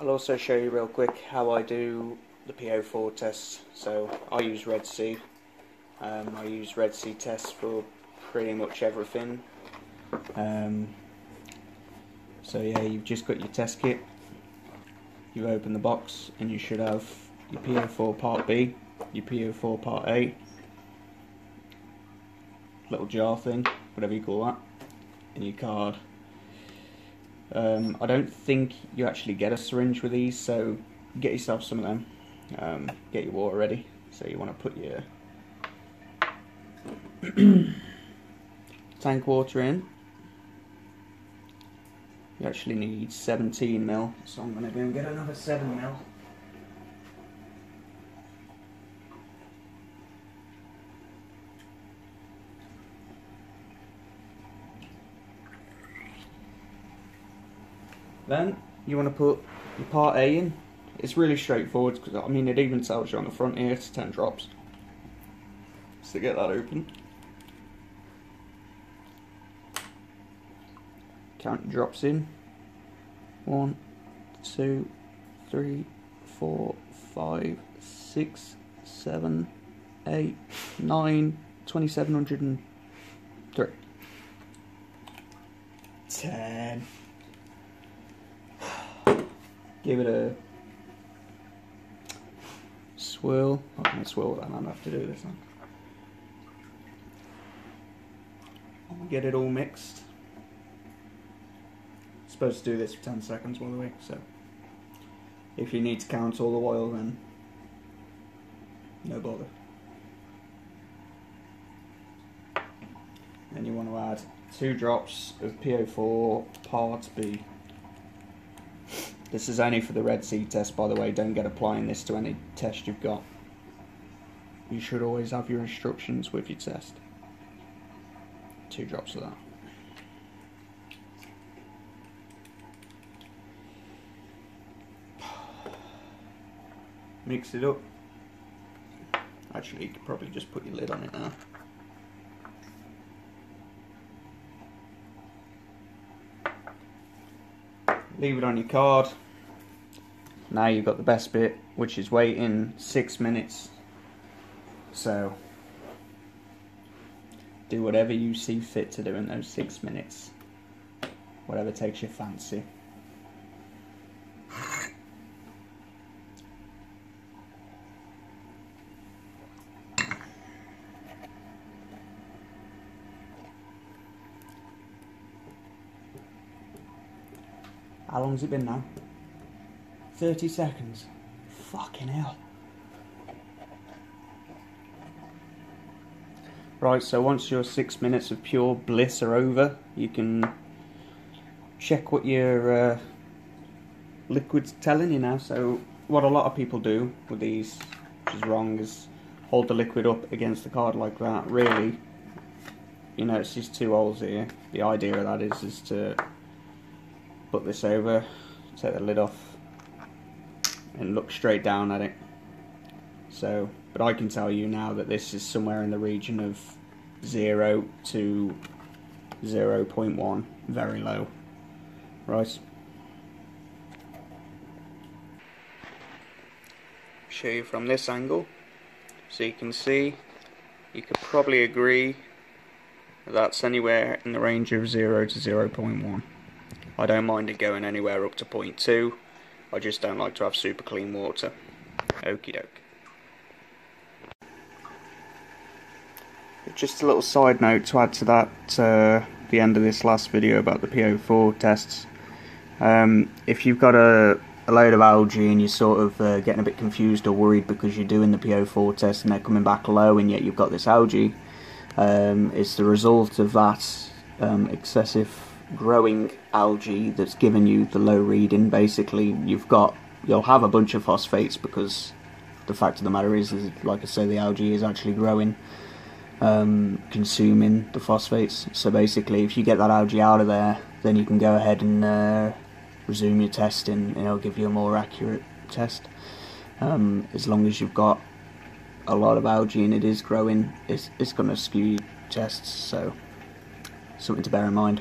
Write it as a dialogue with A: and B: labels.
A: I'll also show you real quick how I do the PO4 test. So I use Red Sea. Um, I use Red Sea tests for pretty much everything. Um, so yeah, you've just got your test kit. You open the box and you should have your PO4 Part B, your PO4 Part A, little jar thing, whatever you call that, and your card. Um, I don't think you actually get a syringe with these, so get yourself some of them. Um, get your water ready. So you want to put your tank water in. You actually need 17 mil, so I'm going to go and get another 7 mil. Then you want to put your part A in. It's really straightforward because I mean it even tells you on the front here it's 10 drops. So get that open. Count drops in. One, two, three, four, five, six, seven, eight, nine, twenty-seven hundred and three. Ten. Give it a swirl. I can swirl that. Have to do this one. Get it all mixed. Supposed to do this for 10 seconds, by the way, so if you need to count all the oil, then no bother. Then you want to add two drops of PO4 Part B. This is only for the Red Sea test, by the way. Don't get applying this to any test you've got. You should always have your instructions with your test. Two drops of that. Mix it up. Actually, you could probably just put your lid on it now. Leave it on your card. Now you've got the best bit, which is waiting six minutes. So, do whatever you see fit to do in those six minutes. Whatever takes your fancy. How long's it been now? 30 seconds. Fucking hell. Right, so once your six minutes of pure bliss are over, you can check what your uh, liquid's telling you now. So, what a lot of people do with these, which is wrong, is hold the liquid up against the card like that. Really, you know, it's these two holes here. The idea of that is, is to put this over, take the lid off, and look straight down at it. So, but I can tell you now that this is somewhere in the region of 0 to 0 0.1, very low. Right. Show you from this angle, so you can see, you could probably agree that's anywhere in the range of 0 to 0 0.1. I don't mind it going anywhere up to 0.2. I just don't like to have super clean water. Okie doke. Just a little side note to add to that, uh, the end of this last video about the PO4 tests. Um, if you've got a, a, load of algae and you're sort of uh, getting a bit confused or worried because you're doing the PO4 test and they're coming back low and yet you've got this algae, um, it's the result of that um, excessive growing algae that's given you the low reading. Basically, you've got you'll have a bunch of phosphates because the fact of the matter is, is like I say, the algae is actually growing, um, consuming the phosphates. So basically, if you get that algae out of there, then you can go ahead and uh, resume your testing, and it'll give you a more accurate test. Um, as long as you've got a lot of algae and it is growing, it's, it's going to skew your tests. So something to bear in mind.